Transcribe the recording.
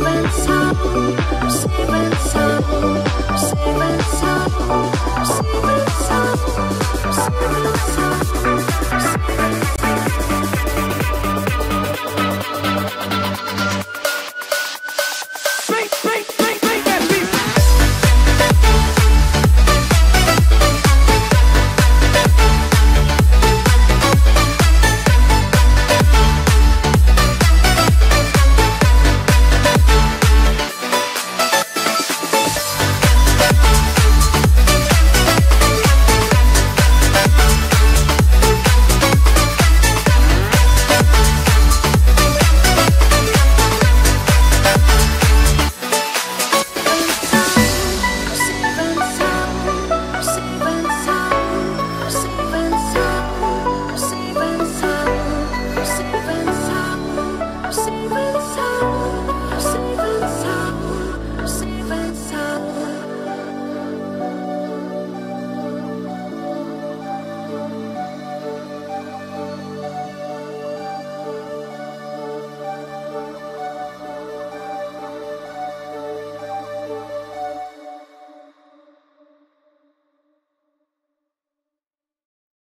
Saving some, saving some.